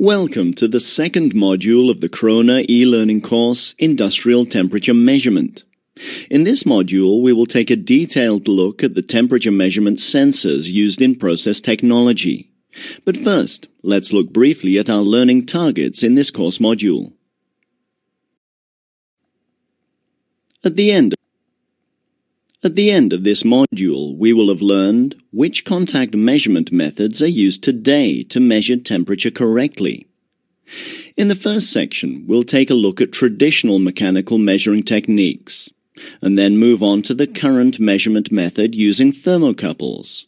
Welcome to the second module of the Krohne e-learning course, Industrial Temperature Measurement. In this module, we will take a detailed look at the temperature measurement sensors used in process technology. But first, let's look briefly at our learning targets in this course module. At the end at the end of this module, we will have learned which contact measurement methods are used today to measure temperature correctly. In the first section, we'll take a look at traditional mechanical measuring techniques, and then move on to the current measurement method using thermocouples.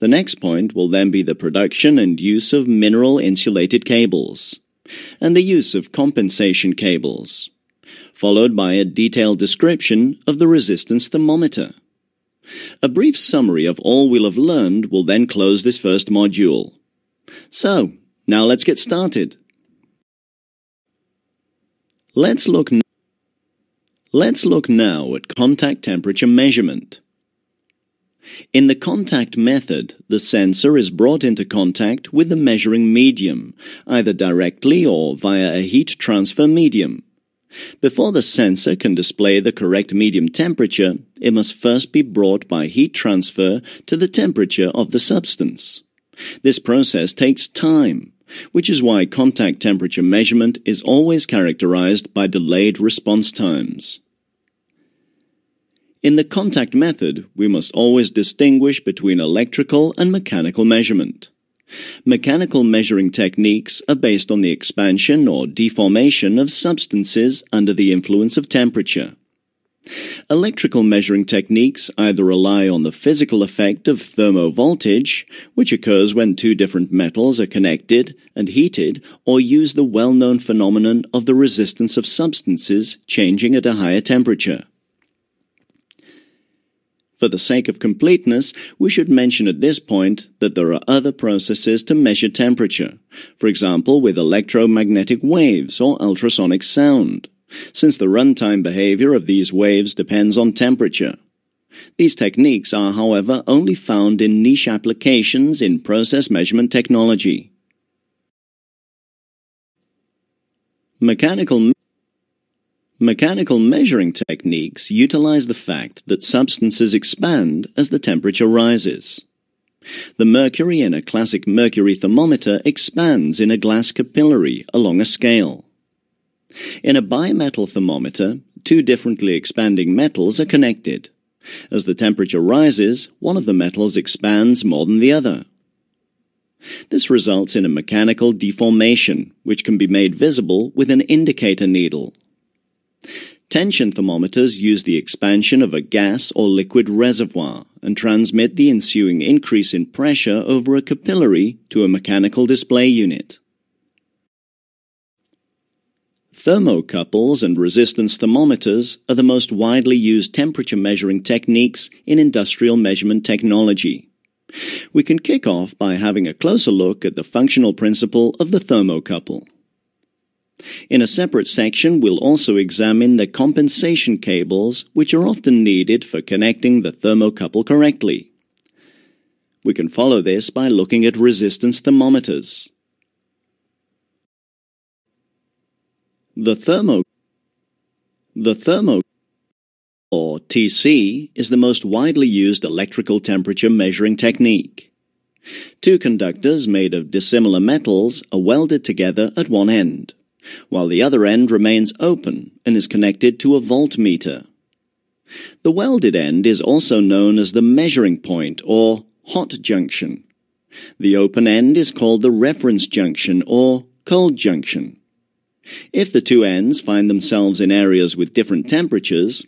The next point will then be the production and use of mineral insulated cables, and the use of compensation cables followed by a detailed description of the resistance thermometer. A brief summary of all we'll have learned will then close this first module. So, now let's get started. Let's look, let's look now at contact temperature measurement. In the contact method, the sensor is brought into contact with the measuring medium, either directly or via a heat transfer medium. Before the sensor can display the correct medium temperature, it must first be brought by heat transfer to the temperature of the substance. This process takes time, which is why contact temperature measurement is always characterized by delayed response times. In the contact method, we must always distinguish between electrical and mechanical measurement. Mechanical measuring techniques are based on the expansion or deformation of substances under the influence of temperature. Electrical measuring techniques either rely on the physical effect of thermovoltage, which occurs when two different metals are connected and heated, or use the well-known phenomenon of the resistance of substances changing at a higher temperature. For the sake of completeness, we should mention at this point that there are other processes to measure temperature, for example with electromagnetic waves or ultrasonic sound, since the runtime behavior of these waves depends on temperature. These techniques are, however, only found in niche applications in process measurement technology. Mechanical Mechanical measuring techniques utilize the fact that substances expand as the temperature rises. The mercury in a classic mercury thermometer expands in a glass capillary along a scale. In a bimetal thermometer, two differently expanding metals are connected. As the temperature rises, one of the metals expands more than the other. This results in a mechanical deformation, which can be made visible with an indicator needle. Tension thermometers use the expansion of a gas or liquid reservoir and transmit the ensuing increase in pressure over a capillary to a mechanical display unit. Thermocouples and resistance thermometers are the most widely used temperature measuring techniques in industrial measurement technology. We can kick off by having a closer look at the functional principle of the thermocouple. In a separate section, we'll also examine the compensation cables which are often needed for connecting the thermocouple correctly. We can follow this by looking at resistance thermometers. The thermo the thermo or TC is the most widely used electrical temperature measuring technique. Two conductors made of dissimilar metals are welded together at one end while the other end remains open and is connected to a voltmeter. The welded end is also known as the measuring point or hot junction. The open end is called the reference junction or cold junction. If the two ends find themselves in areas with different temperatures,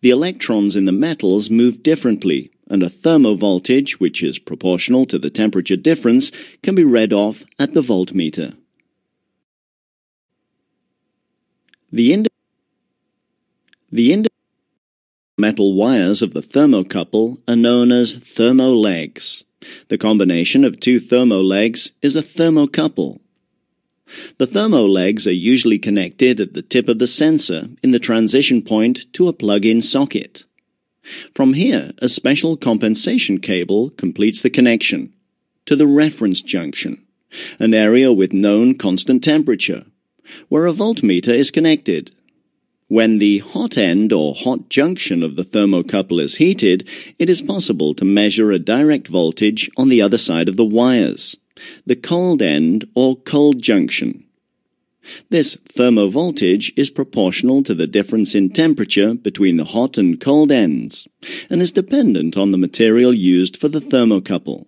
the electrons in the metals move differently and a thermovoltage, which is proportional to the temperature difference, can be read off at the voltmeter. The, ind- the ind- metal wires of the thermocouple are known as thermolegs. The combination of two thermolegs is a thermocouple. The thermolegs are usually connected at the tip of the sensor in the transition point to a plug-in socket. From here, a special compensation cable completes the connection to the reference junction, an area with known constant temperature, where a voltmeter is connected. When the hot end or hot junction of the thermocouple is heated, it is possible to measure a direct voltage on the other side of the wires, the cold end or cold junction. This thermovoltage is proportional to the difference in temperature between the hot and cold ends, and is dependent on the material used for the thermocouple.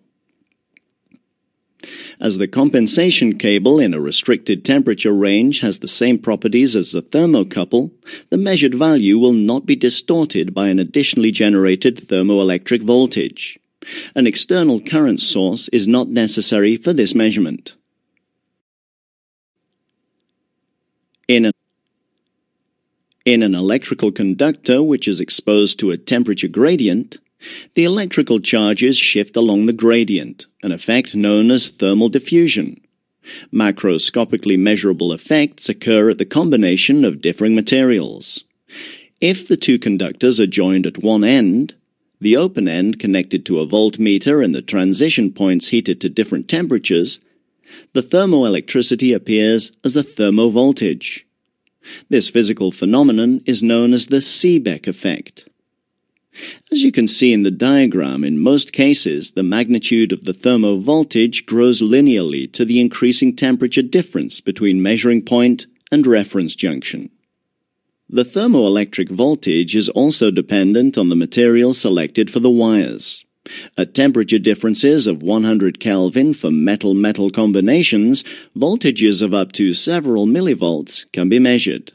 As the compensation cable in a restricted temperature range has the same properties as the thermocouple, the measured value will not be distorted by an additionally generated thermoelectric voltage. An external current source is not necessary for this measurement. In an, in an electrical conductor which is exposed to a temperature gradient, the electrical charges shift along the gradient, an effect known as thermal diffusion. Macroscopically measurable effects occur at the combination of differing materials. If the two conductors are joined at one end, the open end connected to a voltmeter and the transition points heated to different temperatures, the thermoelectricity appears as a thermovoltage. This physical phenomenon is known as the Seebeck effect. As you can see in the diagram, in most cases, the magnitude of the thermovoltage grows linearly to the increasing temperature difference between measuring point and reference junction. The thermoelectric voltage is also dependent on the material selected for the wires. At temperature differences of 100 Kelvin for metal-metal combinations, voltages of up to several millivolts can be measured.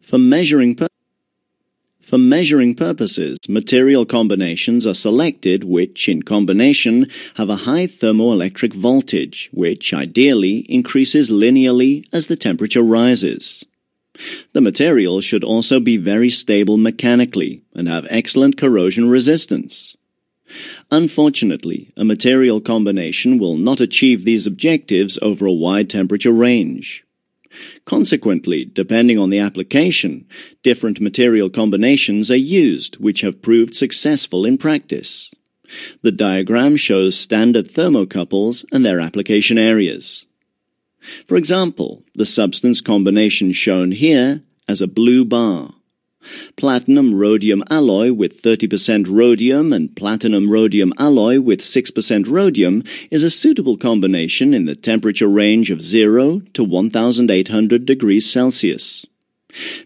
For measuring for measuring purposes, material combinations are selected which, in combination, have a high thermoelectric voltage, which ideally increases linearly as the temperature rises. The material should also be very stable mechanically and have excellent corrosion resistance. Unfortunately, a material combination will not achieve these objectives over a wide temperature range. Consequently, depending on the application, different material combinations are used which have proved successful in practice. The diagram shows standard thermocouples and their application areas. For example, the substance combination shown here as a blue bar. Platinum rhodium alloy with 30% rhodium and platinum rhodium alloy with 6% rhodium is a suitable combination in the temperature range of 0 to 1800 degrees Celsius.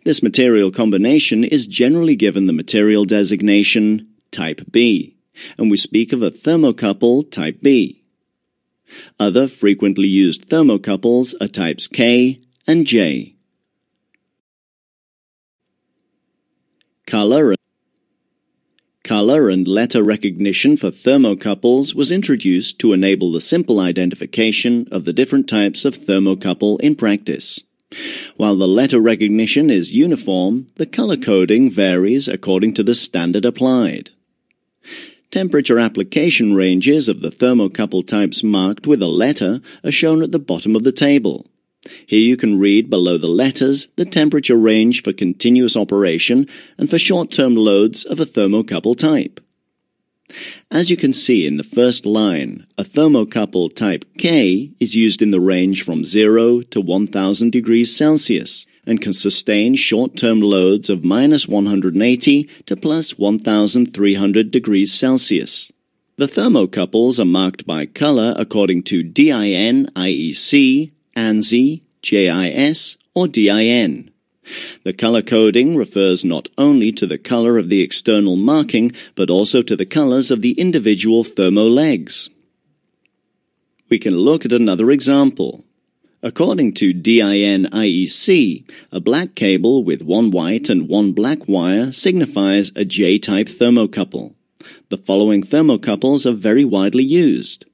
This material combination is generally given the material designation Type B, and we speak of a thermocouple Type B. Other frequently used thermocouples are types K and J. Color Color and letter recognition for thermocouples was introduced to enable the simple identification of the different types of thermocouple in practice. While the letter recognition is uniform, the color coding varies according to the standard applied. Temperature application ranges of the thermocouple types marked with a letter are shown at the bottom of the table. Here you can read below the letters the temperature range for continuous operation and for short-term loads of a thermocouple type. As you can see in the first line, a thermocouple type K is used in the range from 0 to 1000 degrees Celsius and can sustain short-term loads of minus 180 to plus 1300 degrees Celsius. The thermocouples are marked by color according to DIN IEC ANSI, JIS, or DIN. The color coding refers not only to the color of the external marking, but also to the colors of the individual thermolegs. We can look at another example. According to DIN IEC, a black cable with one white and one black wire signifies a J-type thermocouple. The following thermocouples are very widely used.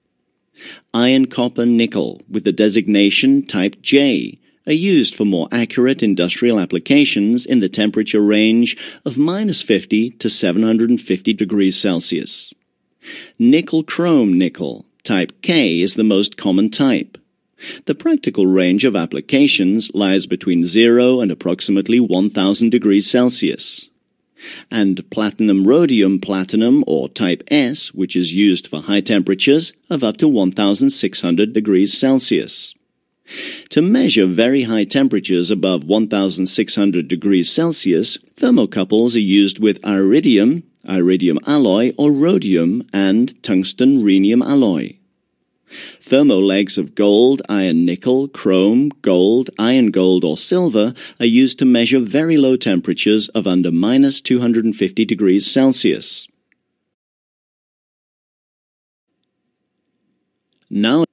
Iron copper nickel with the designation type J are used for more accurate industrial applications in the temperature range of minus 50 to 750 degrees Celsius. Nickel chrome nickel type K is the most common type. The practical range of applications lies between 0 and approximately 1000 degrees Celsius. And platinum rhodium platinum or type S, which is used for high temperatures of up to 1600 degrees Celsius. To measure very high temperatures above 1600 degrees Celsius, thermocouples are used with iridium, iridium alloy, or rhodium and tungsten rhenium alloy. Thermolegs of gold, iron nickel, chrome, gold, iron gold, or silver are used to measure very low temperatures of under minus 250 degrees Celsius. Now,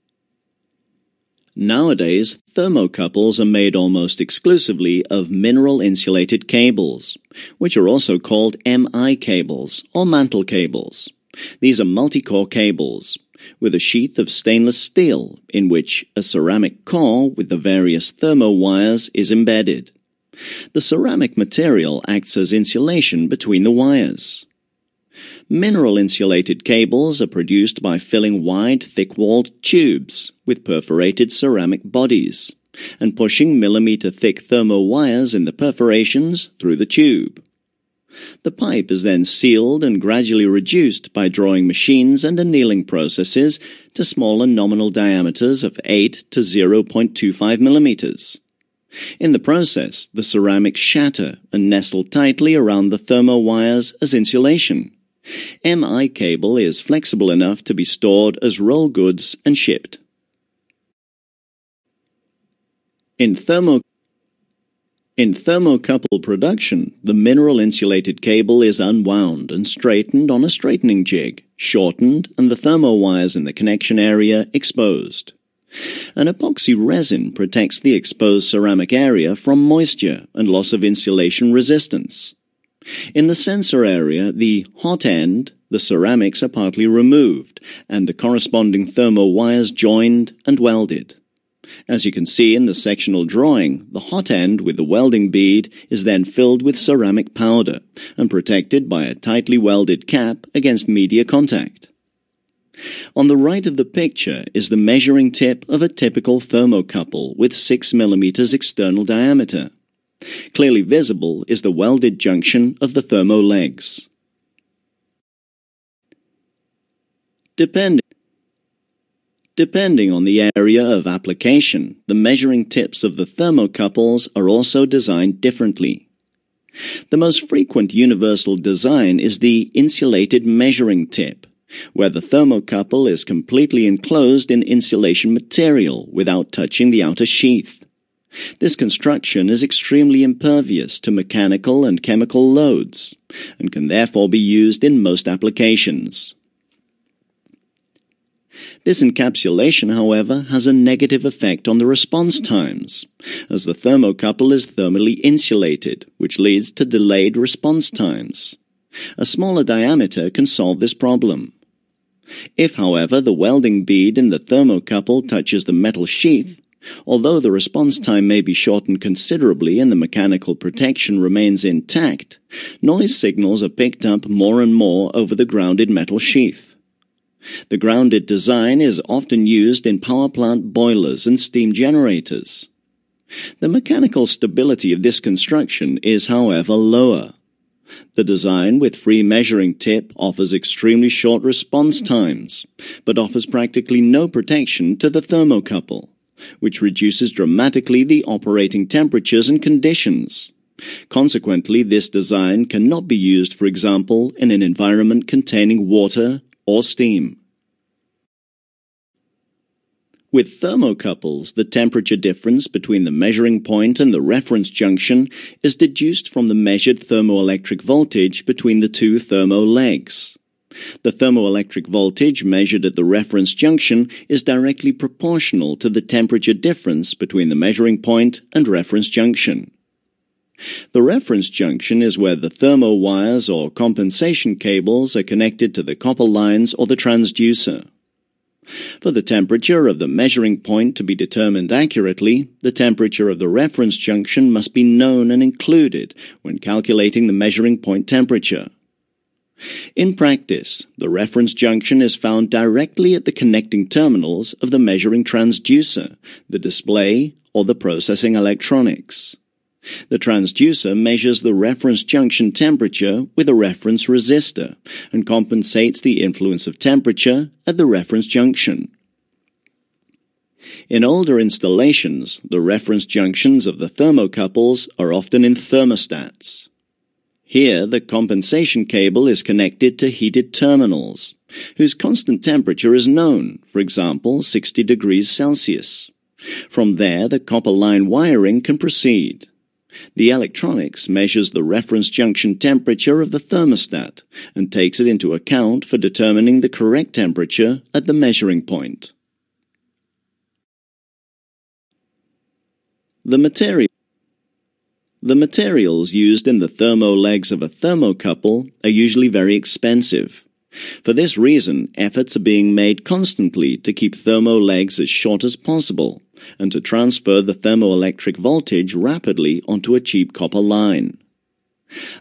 Nowadays, thermocouples are made almost exclusively of mineral insulated cables, which are also called MI cables or mantle cables. These are multi-core cables with a sheath of stainless steel in which a ceramic core with the various thermo wires is embedded. The ceramic material acts as insulation between the wires. Mineral insulated cables are produced by filling wide, thick walled tubes with perforated ceramic bodies and pushing millimeter thick thermo wires in the perforations through the tube. The pipe is then sealed and gradually reduced by drawing machines and annealing processes to smaller nominal diameters of 8 to 0.25 millimeters. In the process, the ceramics shatter and nestle tightly around the thermo wires as insulation. MI cable is flexible enough to be stored as roll goods and shipped. In thermo in thermocouple production, the mineral insulated cable is unwound and straightened on a straightening jig, shortened, and the thermowires in the connection area exposed. An epoxy resin protects the exposed ceramic area from moisture and loss of insulation resistance. In the sensor area, the hot end, the ceramics are partly removed, and the corresponding thermo wires joined and welded. As you can see in the sectional drawing, the hot end with the welding bead is then filled with ceramic powder and protected by a tightly welded cap against media contact. On the right of the picture is the measuring tip of a typical thermocouple with 6 mm external diameter. Clearly visible is the welded junction of the thermo legs. Depending Depending on the area of application, the measuring tips of the thermocouples are also designed differently. The most frequent universal design is the insulated measuring tip, where the thermocouple is completely enclosed in insulation material without touching the outer sheath. This construction is extremely impervious to mechanical and chemical loads, and can therefore be used in most applications. This encapsulation, however, has a negative effect on the response times, as the thermocouple is thermally insulated, which leads to delayed response times. A smaller diameter can solve this problem. If, however, the welding bead in the thermocouple touches the metal sheath, although the response time may be shortened considerably and the mechanical protection remains intact, noise signals are picked up more and more over the grounded metal sheath. The grounded design is often used in power plant boilers and steam generators. The mechanical stability of this construction is, however, lower. The design with free measuring tip offers extremely short response times, but offers practically no protection to the thermocouple, which reduces dramatically the operating temperatures and conditions. Consequently, this design cannot be used, for example, in an environment containing water or steam. With thermocouples, the temperature difference between the measuring point and the reference junction is deduced from the measured thermoelectric voltage between the two thermo legs. The thermoelectric voltage measured at the reference junction is directly proportional to the temperature difference between the measuring point and reference junction. The reference junction is where the thermo wires or compensation cables are connected to the copper lines or the transducer. For the temperature of the measuring point to be determined accurately, the temperature of the reference junction must be known and included when calculating the measuring point temperature. In practice, the reference junction is found directly at the connecting terminals of the measuring transducer, the display, or the processing electronics. The transducer measures the reference junction temperature with a reference resistor and compensates the influence of temperature at the reference junction. In older installations, the reference junctions of the thermocouples are often in thermostats. Here, the compensation cable is connected to heated terminals, whose constant temperature is known, for example, 60 degrees Celsius. From there, the copper line wiring can proceed. The electronics measures the reference junction temperature of the thermostat and takes it into account for determining the correct temperature at the measuring point. The the materials used in the thermo legs of a thermocouple are usually very expensive. For this reason, efforts are being made constantly to keep thermo legs as short as possible and to transfer the thermoelectric voltage rapidly onto a cheap copper line.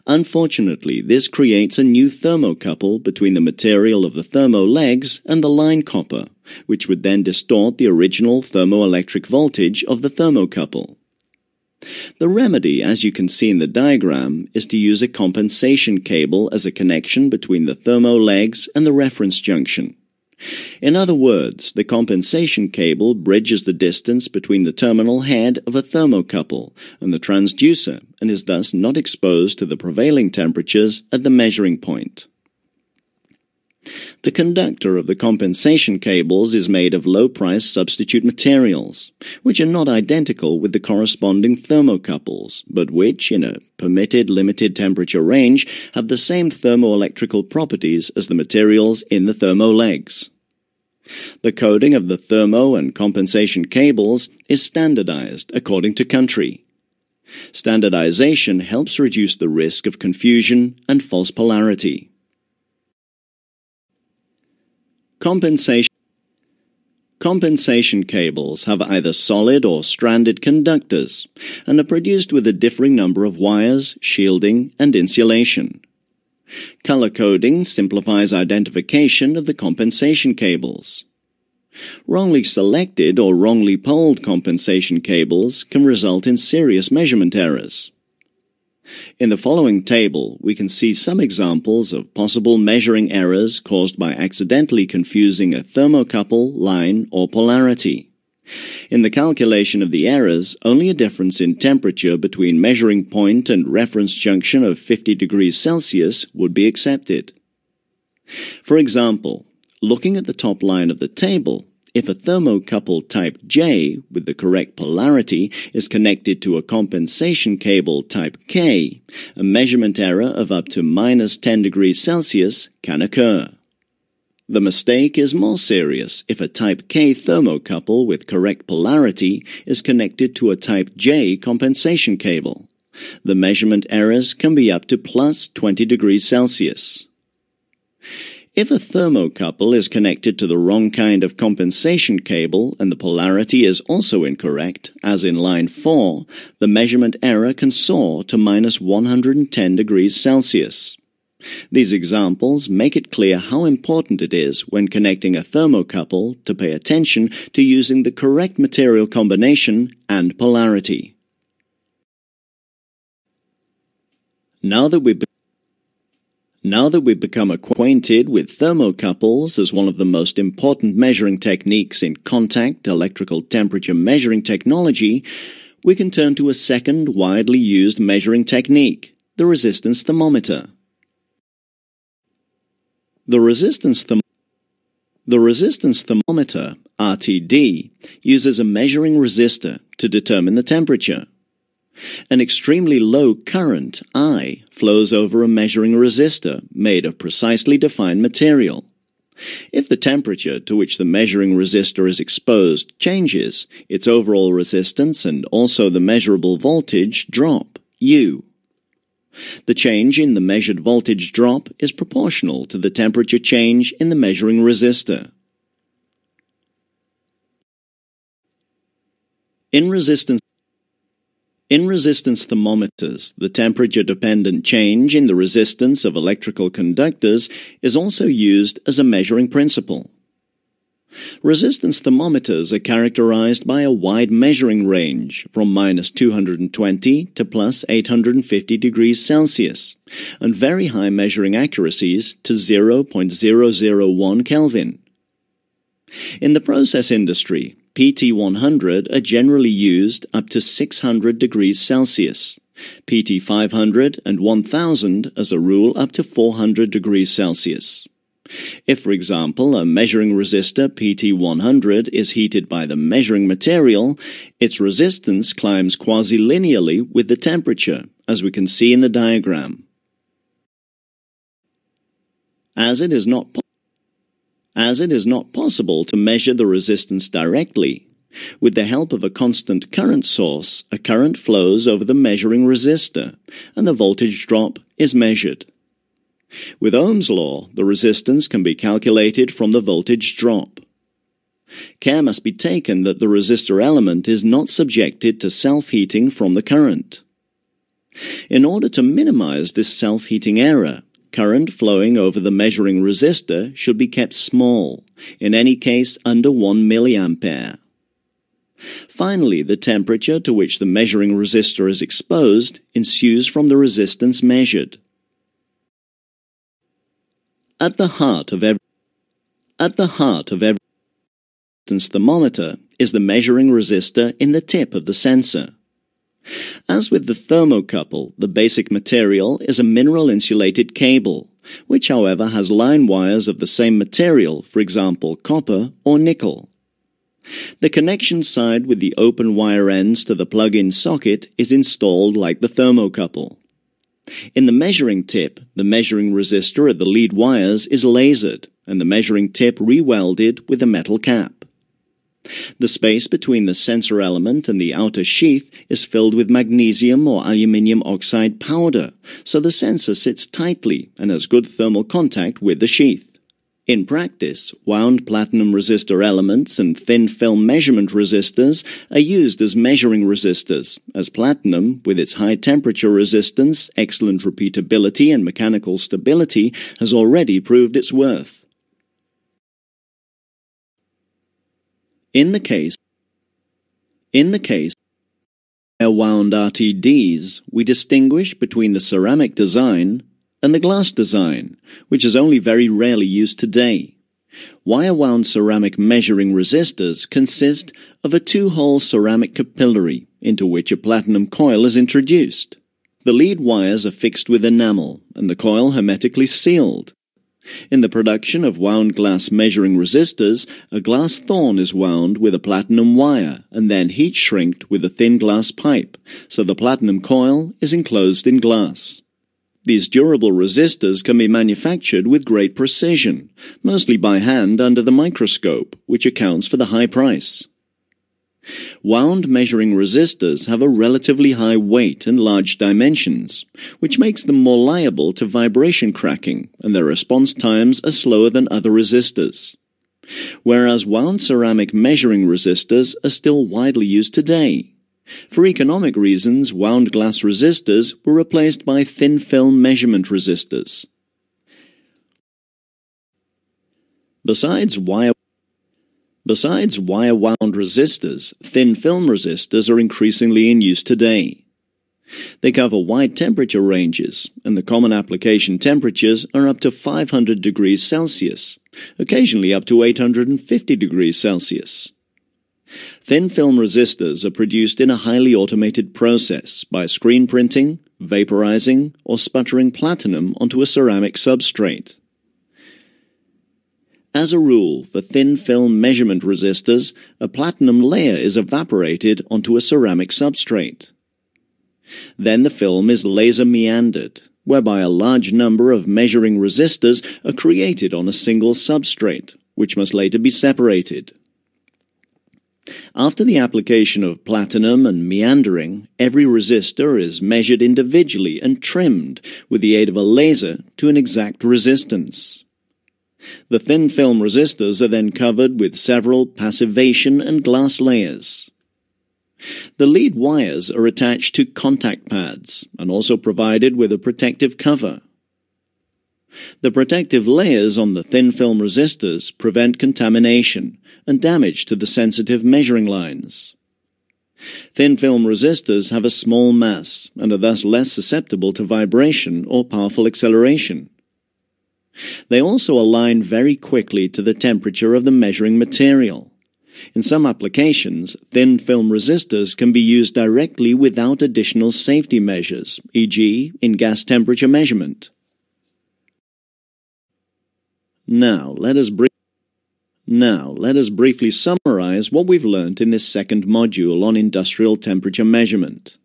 Unfortunately, this creates a new thermocouple between the material of the thermo legs and the line copper, which would then distort the original thermoelectric voltage of the thermocouple. The remedy, as you can see in the diagram, is to use a compensation cable as a connection between the thermo legs and the reference junction. In other words, the compensation cable bridges the distance between the terminal head of a thermocouple and the transducer and is thus not exposed to the prevailing temperatures at the measuring point. The conductor of the compensation cables is made of low-price substitute materials, which are not identical with the corresponding thermocouples, but which, in a permitted limited temperature range, have the same thermoelectrical properties as the materials in the thermo legs. The coding of the thermo and compensation cables is standardized according to country. Standardization helps reduce the risk of confusion and false polarity. Compensation Compensation cables have either solid or stranded conductors and are produced with a differing number of wires, shielding, and insulation. Color coding simplifies identification of the compensation cables. Wrongly selected or wrongly poled compensation cables can result in serious measurement errors. In the following table, we can see some examples of possible measuring errors caused by accidentally confusing a thermocouple, line, or polarity. In the calculation of the errors, only a difference in temperature between measuring point and reference junction of 50 degrees Celsius would be accepted. For example, looking at the top line of the table, if a thermocouple type J with the correct polarity is connected to a compensation cable type K, a measurement error of up to minus 10 degrees Celsius can occur. The mistake is more serious if a type K thermocouple with correct polarity is connected to a type J compensation cable. The measurement errors can be up to plus 20 degrees Celsius. If a thermocouple is connected to the wrong kind of compensation cable and the polarity is also incorrect, as in line 4, the measurement error can soar to minus 110 degrees Celsius. These examples make it clear how important it is when connecting a thermocouple to pay attention to using the correct material combination and polarity. Now that we've now that we've become acquainted with thermocouples as one of the most important measuring techniques in contact electrical temperature measuring technology, we can turn to a second widely used measuring technique, the resistance thermometer. The resistance the resistance thermometer, RTD, uses a measuring resistor to determine the temperature. An extremely low current, I, flows over a measuring resistor made of precisely defined material. If the temperature to which the measuring resistor is exposed changes, its overall resistance and also the measurable voltage drop, U. The change in the measured voltage drop is proportional to the temperature change in the measuring resistor. In resistance in resistance thermometers, the temperature-dependent change in the resistance of electrical conductors is also used as a measuring principle. Resistance thermometers are characterized by a wide measuring range from minus 220 to plus 850 degrees Celsius and very high measuring accuracies to 0.001 Kelvin. In the process industry, PT100 are generally used up to 600 degrees Celsius, PT500 and 1000 as a rule up to 400 degrees Celsius. If, for example, a measuring resistor PT100 is heated by the measuring material, its resistance climbs quasi-linearly with the temperature, as we can see in the diagram. As it is not as it is not possible to measure the resistance directly, with the help of a constant current source, a current flows over the measuring resistor, and the voltage drop is measured. With Ohm's law, the resistance can be calculated from the voltage drop. Care must be taken that the resistor element is not subjected to self-heating from the current. In order to minimize this self-heating error, current flowing over the measuring resistor should be kept small, in any case under 1 milliampere. Finally, the temperature to which the measuring resistor is exposed ensues from the resistance measured. At the heart of every at the heart of every resistance thermometer is the measuring resistor in the tip of the sensor. As with the thermocouple, the basic material is a mineral insulated cable, which however has line wires of the same material, for example copper or nickel. The connection side with the open wire ends to the plug-in socket is installed like the thermocouple. In the measuring tip, the measuring resistor at the lead wires is lasered and the measuring tip rewelded with a metal cap. The space between the sensor element and the outer sheath is filled with magnesium or aluminium oxide powder, so the sensor sits tightly and has good thermal contact with the sheath. In practice, wound platinum resistor elements and thin film measurement resistors are used as measuring resistors, as platinum, with its high temperature resistance, excellent repeatability, and mechanical stability, has already proved its worth. In the case in the case of wound RTDs, we distinguish between the ceramic design and the glass design, which is only very rarely used today. Wire-wound ceramic measuring resistors consist of a two-hole ceramic capillary into which a platinum coil is introduced. The lead wires are fixed with enamel and the coil hermetically sealed. In the production of wound glass measuring resistors, a glass thorn is wound with a platinum wire and then heat shrinked with a thin glass pipe, so the platinum coil is enclosed in glass. These durable resistors can be manufactured with great precision, mostly by hand under the microscope, which accounts for the high price. Wound measuring resistors have a relatively high weight and large dimensions, which makes them more liable to vibration cracking, and their response times are slower than other resistors. Whereas wound ceramic measuring resistors are still widely used today, for economic reasons, wound glass resistors were replaced by thin film measurement resistors. Besides wire Besides wire-wound resistors, thin film resistors are increasingly in use today. They cover wide temperature ranges, and the common application temperatures are up to 500 degrees Celsius, occasionally up to 850 degrees Celsius. Thin film resistors are produced in a highly automated process by screen printing, vaporizing, or sputtering platinum onto a ceramic substrate. As a rule, for thin film measurement resistors, a platinum layer is evaporated onto a ceramic substrate. Then the film is laser meandered, whereby a large number of measuring resistors are created on a single substrate, which must later be separated. After the application of platinum and meandering, every resistor is measured individually and trimmed with the aid of a laser to an exact resistance. The thin film resistors are then covered with several passivation and glass layers. The lead wires are attached to contact pads and also provided with a protective cover. The protective layers on the thin film resistors prevent contamination and damage to the sensitive measuring lines. Thin film resistors have a small mass and are thus less susceptible to vibration or powerful acceleration. They also align very quickly to the temperature of the measuring material. In some applications, thin film resistors can be used directly without additional safety measures, e.g., in gas temperature measurement. Now, let us briefly now, let us briefly summarize what we've learned in this second module on industrial temperature measurement.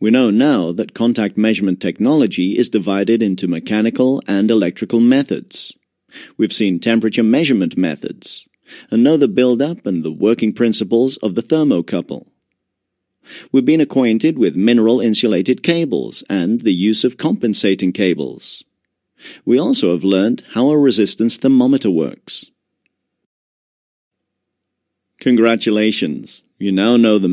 We know now that contact measurement technology is divided into mechanical and electrical methods. We've seen temperature measurement methods, and know the build-up and the working principles of the thermocouple. We've been acquainted with mineral insulated cables and the use of compensating cables. We also have learned how a resistance thermometer works. Congratulations! You now know the